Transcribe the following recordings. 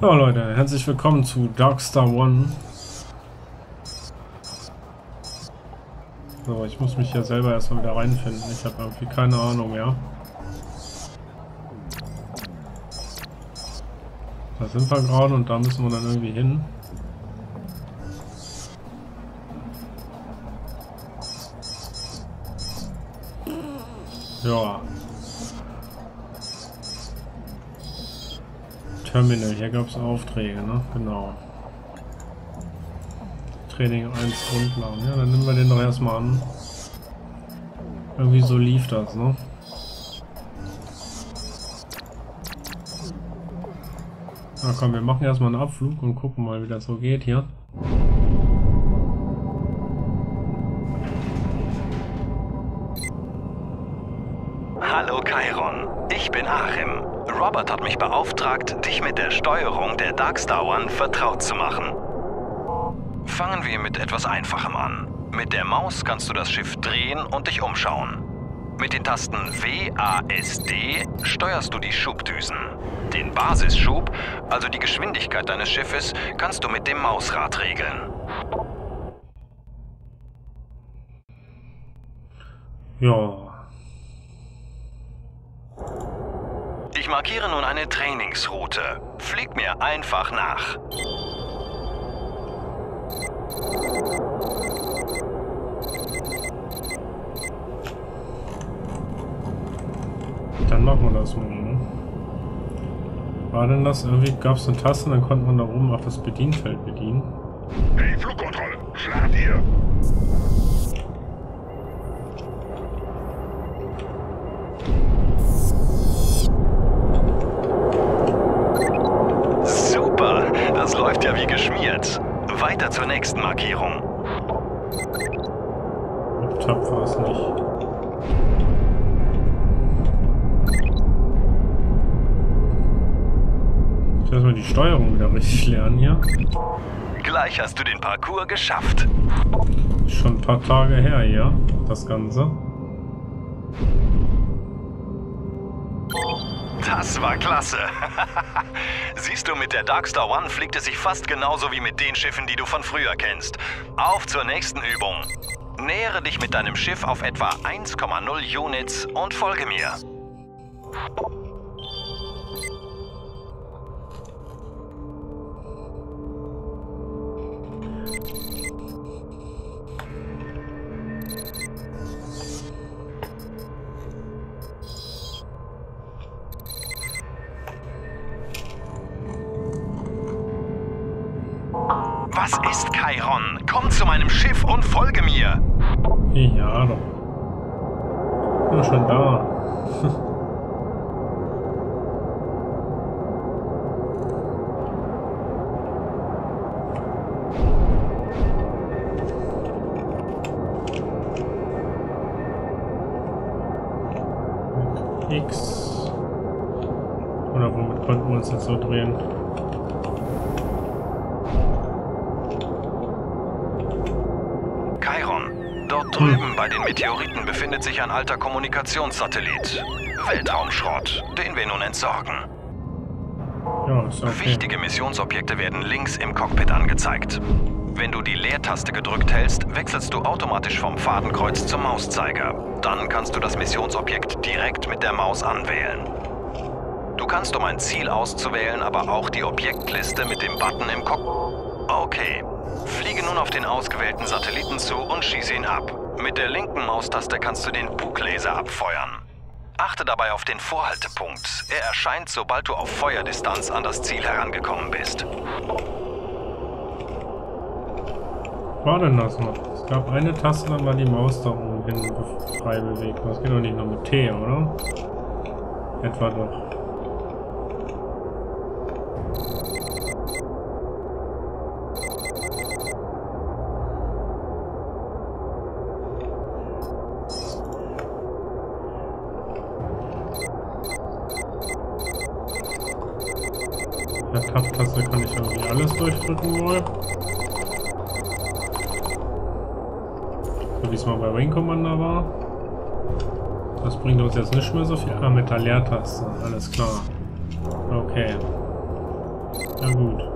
Ja Leute, herzlich willkommen zu Darkstar One. So, ich muss mich hier selber erstmal wieder reinfinden. Ich habe irgendwie keine Ahnung mehr. Da sind wir gerade und da müssen wir dann irgendwie hin. Ja. Terminal, hier gab es Aufträge, ne? Genau. Training 1 Grundlagen. Ja, dann nehmen wir den doch erstmal an. Irgendwie so lief das, ne? Na komm, wir machen erstmal einen Abflug und gucken mal, wie das so geht hier. Mit der Steuerung der Darkstar One vertraut zu machen. Fangen wir mit etwas Einfachem an. Mit der Maus kannst du das Schiff drehen und dich umschauen. Mit den Tasten W, A, S, D steuerst du die Schubdüsen. Den Basisschub, also die Geschwindigkeit deines Schiffes, kannst du mit dem Mausrad regeln. Ja. Ich markiere nun eine Trainingsroute. Flieg mir einfach nach. Dann machen wir das mal. Ne? War denn das? Irgendwie gab es eine Taste, dann konnte man da oben auch das Bedienfeld bedienen. Hey, Flugkontrolle, schlaft ihr? Super, das läuft ja wie geschmiert. Weiter zur nächsten Markierung. War es nicht. Ich muss erstmal die Steuerung wieder richtig lernen hier. Gleich hast du den Parcours geschafft. Schon ein paar Tage her hier, das Ganze. Das war klasse. Siehst du, mit der Darkstar One fliegt es sich fast genauso wie mit den Schiffen, die du von früher kennst. Auf zur nächsten Übung. Nähere dich mit deinem Schiff auf etwa 1,0 Units und folge mir. Was ist Chiron? Komm zu meinem Schiff und folge mir. Ja, doch. Bin schon da. X. Oder womit konnten wir uns jetzt so drehen? Chiron, dort drüben bei den Meteoriten befindet sich ein alter Kommunikationssatellit. Weltraumschrott, den wir nun entsorgen. Ist okay. Wichtige Missionsobjekte werden links im Cockpit angezeigt. Wenn du die Leertaste gedrückt hältst, wechselst du automatisch vom Fadenkreuz zum Mauszeiger. Dann kannst du das Missionsobjekt direkt mit der Maus anwählen. Du kannst, um ein Ziel auszuwählen, aber auch die Objektliste mit dem Button im Cockpit. Okay. Fliege nun auf den ausgewählten Satelliten zu und schieße ihn ab. Mit der linken Maustaste kannst du den Buglaser abfeuern. Achte dabei auf den Vorhaltepunkt. Er erscheint, sobald du auf Feuerdistanz an das Ziel herangekommen bist. war denn das noch? Es gab eine Taste, dann war die Maus da oben hin frei bewegt. Das geht doch nicht nur mit T, oder? Etwa doch. Der Tab-Taste kann ich irgendwie alles durchdrücken wohl. So wie es mal bei Wing Commander war. Das bringt uns jetzt nicht mehr so viel. Ah, mit der Leertaste. Alles klar. Okay. Gut. Gut,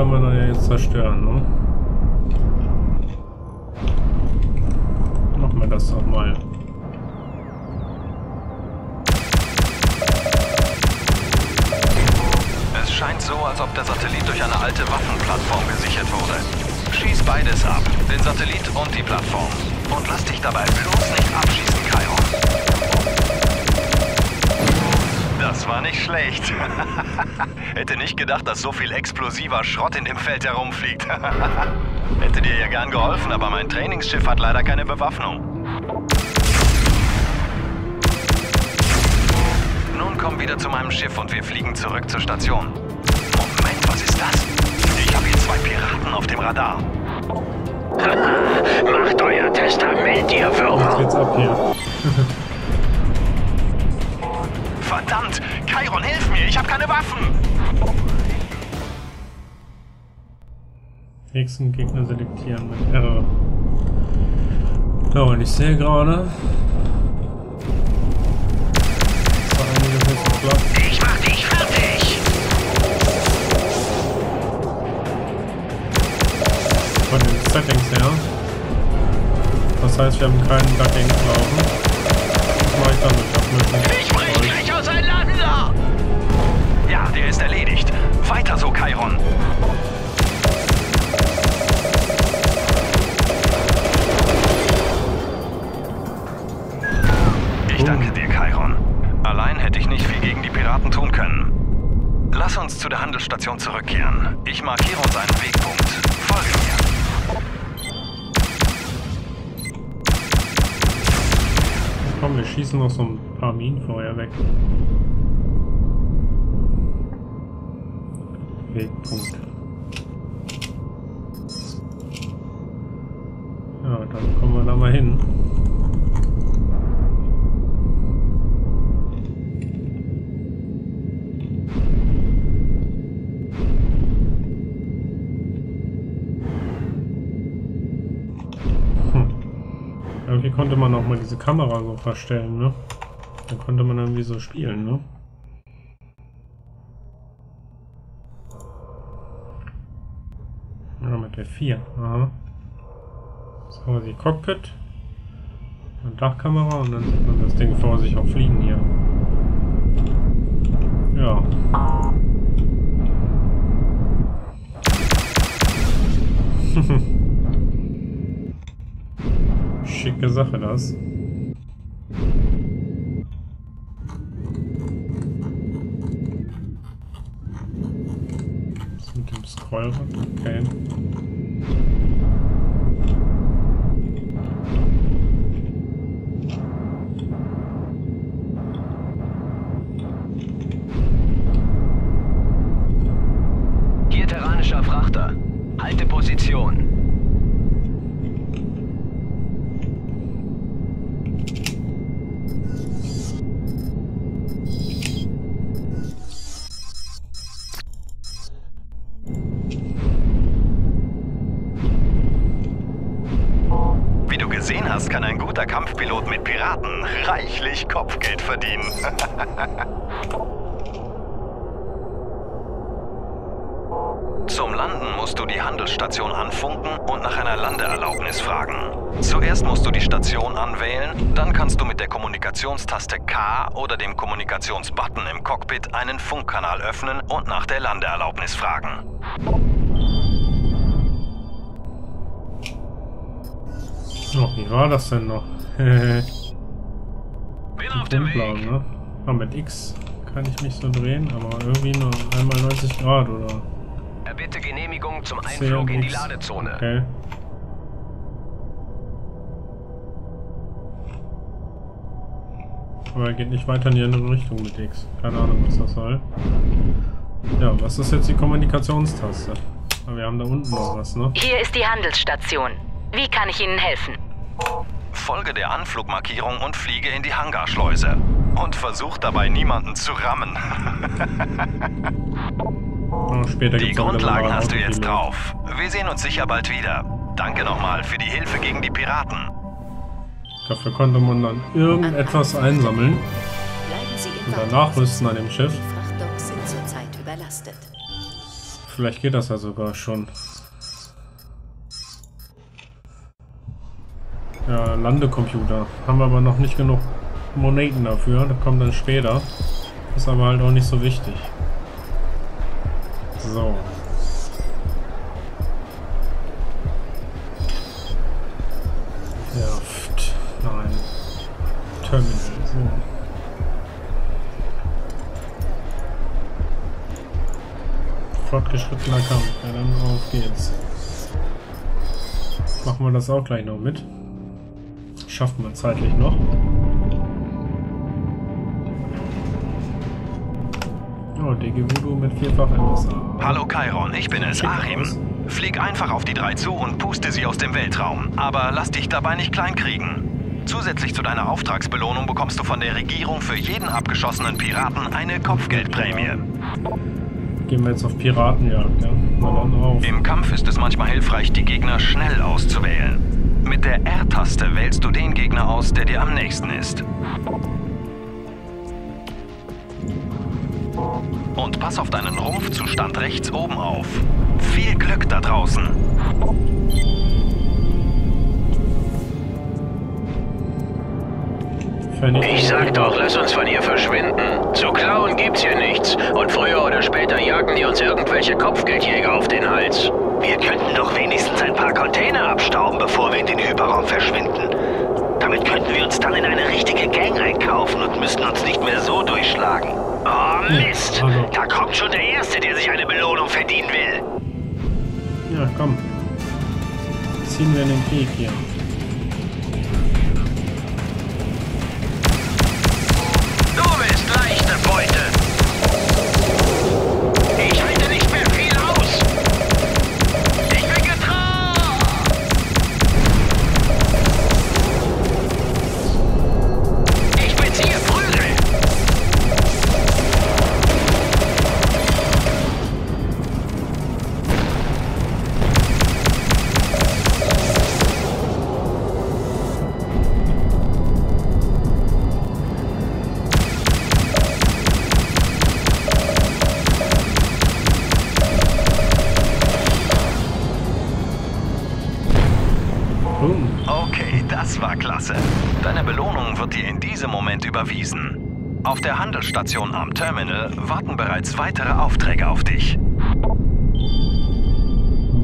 sollen wir dann ja jetzt zerstören, ne? Machen wir das doch mal. Es scheint so, als ob der Satellit durch eine alte Waffenplattform gesichert wurde. Schieß beides ab, den Satellit und die Plattform. Und lass dich dabei bloß nicht abschießen, Kairo. Das war nicht schlecht. Hätte nicht gedacht, dass so viel explosiver Schrott in dem Feld herumfliegt. Hätte dir ja gern geholfen, aber mein Trainingsschiff hat leider keine Bewaffnung. Nun komm wieder zu meinem Schiff und wir fliegen zurück zur Station. Moment, was ist das? Ich habe hier zwei Piraten auf dem Radar. Macht euer Testament, ihr Jetzt Würmer. geht's ab hier. Verdammt! Chiron, hilf mir! Ich habe keine Waffen! Nächsten Gegner selektieren mit R. Ja, und ich sehe gerade. Ich mach dich fertig. Von den Settings her. Das heißt, wir haben keinen Ducking laufen. Was mache ich brich gleich auseinander. Ja, der ist erledigt. Weiter so, Chiron. Ich danke dir, Chiron. Allein hätte ich nicht viel gegen die Piraten tun können. Lass uns zu der Handelsstation zurückkehren. Ich markiere uns einen Wegpunkt. Komm, wir schießen noch so ein paar Minen vorher weg. Wegpunkt. Ja, dann kommen wir da mal hin. Konnte man auch mal diese Kamera so verstellen, ne? Dann konnte man irgendwie so spielen, ne? Ja, mit der 4. Aha. Das haben wir die Cockpit. Eine Dachkamera und dann sieht man das Ding vor sich auch fliegen hier. Ja. Schicke Sache das. Mit dem Scrollrad, okay. Verdienen. Zum Landen musst du die Handelsstation anfunken und nach einer Landeerlaubnis fragen. Zuerst musst du die Station anwählen, dann kannst du mit der Kommunikationstaste K oder dem Kommunikationsbutton im Cockpit einen Funkkanal öffnen und nach der Landeerlaubnis fragen. Oh, wie war das denn noch? Bin auf dem Weg. ne? Ah, mit X kann ich mich so drehen, aber irgendwie nur einmal 90 Grad oder Erbitte Genehmigung zum Einflug in die. Ladezone. Okay. Aber er geht nicht weiter in die andere Richtung mit X. Keine Ahnung, was das soll. Ja, was ist jetzt die Kommunikationstaste? Wir haben da unten noch was, ne? Hier ist die Handelsstation. Wie kann ich Ihnen helfen? Folge der Anflugmarkierung und fliege in die Hangarschleuse. Und versuch dabei niemanden zu rammen. Oh, später Die Grundlagen hast du jetzt drauf. Wir sehen uns sicher bald wieder. Danke nochmal für die Hilfe gegen die Piraten. Dafür konnte man dann irgendetwas einsammeln. Und dann nachrüsten an dem Schiff. Vielleicht geht das ja sogar schon. Ja, Landecomputer. Haben wir aber noch nicht genug Moneten dafür. Das kommt dann später. Ist aber halt auch nicht so wichtig. So. Werft. Nein. Terminal. So. Fortgeschrittener Kampf. Ja, dann auf geht's. Machen wir das auch gleich noch mit. Schaffen wir zeitlich noch. Oh, Digi Voodoo mit vierfach MSA. Hallo Chiron, ich bin es, Arim. Flieg einfach auf die drei zu und puste sie aus dem Weltraum. Aber lass dich dabei nicht kleinkriegen. Zusätzlich zu deiner Auftragsbelohnung bekommst du von der Regierung für jeden abgeschossenen Piraten eine Kopfgeldprämie. Gehen wir jetzt auf Piratenjagd, ja? Im Kampf ist es manchmal hilfreich, die Gegner schnell auszuwählen. Mit der R-Taste wählst du den Gegner aus, der dir am nächsten ist. Und pass auf deinen Rumpfzustand rechts oben auf. Viel Glück da draußen. Ich sag doch, lass uns von hier verschwinden. Zu klauen gibt's hier nichts. Und früher oder später jagen die uns irgendwelche Kopfgeldjäger auf den Hals. Wir könnten doch wenigstens ein paar Container abstauben, bevor wir in den Hyperraum verschwinden. Damit könnten wir uns dann in eine richtige Gang einkaufen und müssten uns nicht mehr so durchschlagen. Oh Mist! hallo. Da kommt schon der Erste, der sich eine Belohnung verdienen will. Ja, komm. Ziehen wir in den Krieg hier. Du bist leichte Beute. Ich Auf der Handelsstation am Terminal warten bereits weitere Aufträge auf dich.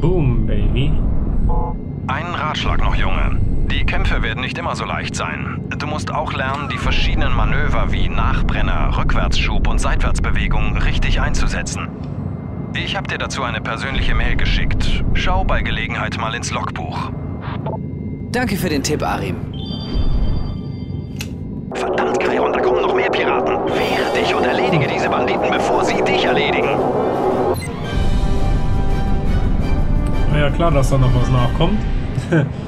Boom, Baby. Einen Ratschlag noch, Junge. Die Kämpfe werden nicht immer so leicht sein. Du musst auch lernen, die verschiedenen Manöver wie Nachbrenner, Rückwärtsschub und Seitwärtsbewegung richtig einzusetzen. Ich habe dir dazu eine persönliche Mail geschickt. Schau bei Gelegenheit mal ins Logbuch. Danke für den Tipp, Arim. Verdammt, Piraten. Wehre dich und erledige diese Banditen, bevor sie dich erledigen. Na ja, klar, dass da noch was nachkommt.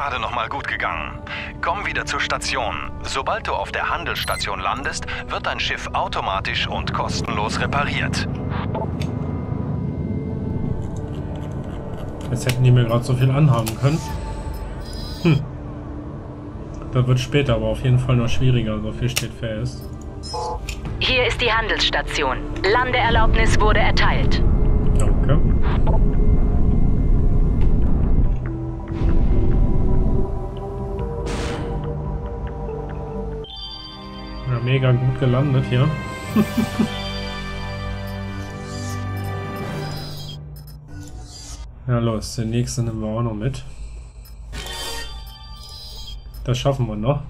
gerade noch mal gut gegangen. Komm wieder zur Station. Sobald du auf der Handelsstation landest, wird dein Schiff automatisch und kostenlos repariert. Jetzt hätten die mir gerade so viel anhaben können. Hm. Das wird später aber auf jeden Fall noch schwieriger, so viel steht fest. Hier ist die Handelsstation. Landeerlaubnis wurde erteilt. Danke. mega gut gelandet hier. ja, los, den nächsten nehmen wir auch noch mit. Das schaffen wir noch.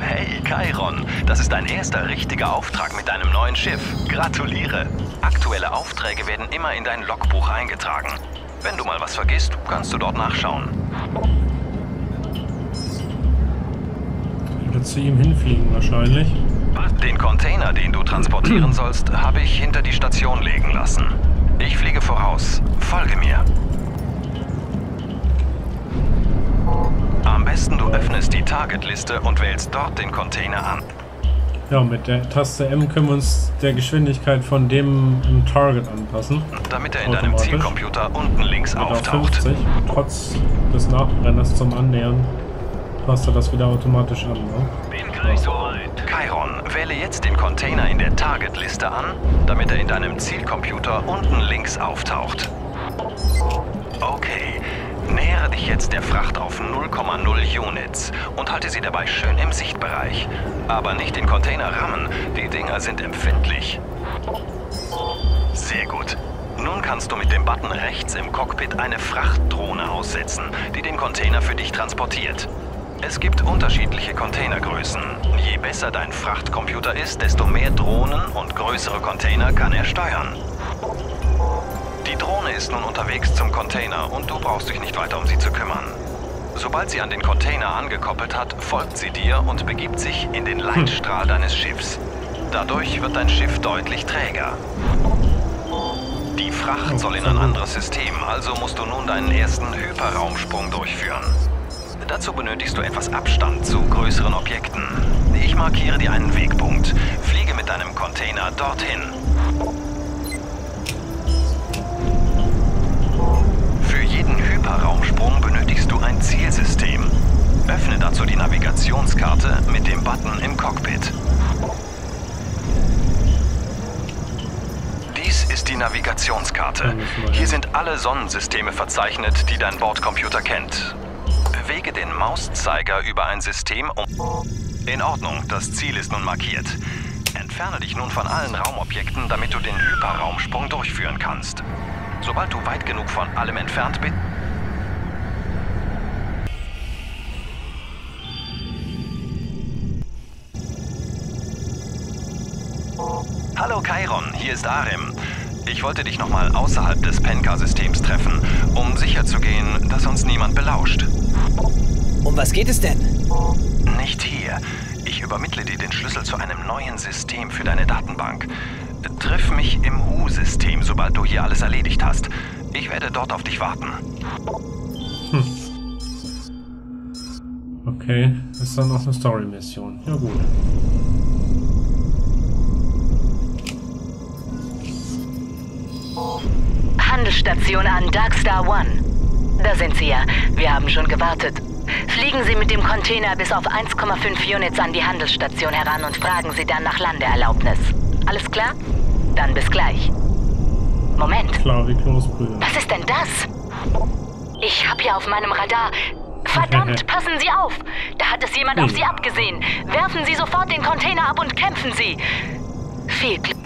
Hey Chiron, das ist dein erster richtiger Auftrag mit deinem neuen Schiff. Gratuliere! Aktuelle Aufträge werden immer in dein Logbuch eingetragen. Wenn du mal was vergisst, kannst du dort nachschauen. Wieder zu ihm hinfliegen wahrscheinlich. Den Container, den du transportieren sollst, habe ich hinter die Station legen lassen. Ich fliege voraus. Folge mir. Am besten du öffnest die Targetliste und wählst dort den Container an. Ja, mit der Taste M können wir uns der Geschwindigkeit von dem im Target anpassen. Damit er in deinem. Zielcomputer unten links Mit auf auftaucht. 50. Trotz des Nachbrenners zum Annähern passt er das wieder automatisch an. Ne? Bin gleich soweit. Chiron, wähle jetzt den Container in der Targetliste an, damit er in deinem Zielcomputer unten links auftaucht. Okay, nähere dich jetzt der Fracht auf 0,0 Units und halte sie dabei schön im Sichtbereich. Aber nicht den Container rammen, die Dinger sind empfindlich. Sehr gut. Nun kannst du mit dem Button rechts im Cockpit eine Frachtdrohne aussetzen, die den Container für dich transportiert. Es gibt unterschiedliche Containergrößen. Je besser dein Frachtcomputer ist, desto mehr Drohnen und größere Container kann er steuern. Die Drohne ist nun unterwegs zum Container und du brauchst dich nicht weiter um sie zu kümmern. Sobald sie an den Container angekoppelt hat, folgt sie dir und begibt sich in den Leitstrahl deines Schiffs. Dadurch wird dein Schiff deutlich träger. Die Fracht soll in ein anderes System, also musst du nun deinen ersten Hyperraumsprung durchführen. Dazu benötigst du etwas Abstand zu größeren Objekten. Ich markiere dir einen Wegpunkt. Fliege mit deinem Container dorthin. Hyperraumsprung benötigst du ein Zielsystem. Öffne dazu die Navigationskarte mit dem Button im Cockpit. Dies ist die Navigationskarte. Hier sind alle Sonnensysteme verzeichnet, die dein Bordcomputer kennt. Bewege den Mauszeiger über ein System um... In Ordnung, das Ziel ist nun markiert. Entferne dich nun von allen Raumobjekten, damit du den Hyperraumsprung durchführen kannst. Sobald du weit genug von allem entfernt bist... Hallo Chiron, hier ist Arim. Ich wollte dich nochmal außerhalb des Penka-Systems treffen, um sicherzugehen, dass uns niemand belauscht. Um was geht es denn? Nicht hier. Ich übermittle dir den Schlüssel zu einem neuen System für deine Datenbank. Triff mich im U-System, sobald du hier alles erledigt hast. Ich werde dort auf dich warten. Okay, ist dann noch eine Story-Mission. Ja gut. Handelsstation an Darkstar One. Da sind Sie ja. Wir haben schon gewartet. Fliegen Sie mit dem Container bis auf 1,5 Units an die Handelsstation heran und fragen Sie dann nach Landeerlaubnis. Alles klar? Dann bis gleich. Moment, Klar wie Kloßbrüder. was ist denn das? Ich habe hier auf meinem Radar. Verdammt, passen Sie auf! Da hat es jemand auf Sie abgesehen. Werfen Sie sofort den Container ab und kämpfen Sie. Viel Glück.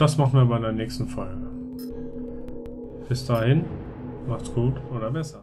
Das machen wir bei der nächsten Folge. Bis dahin, macht's gut oder besser.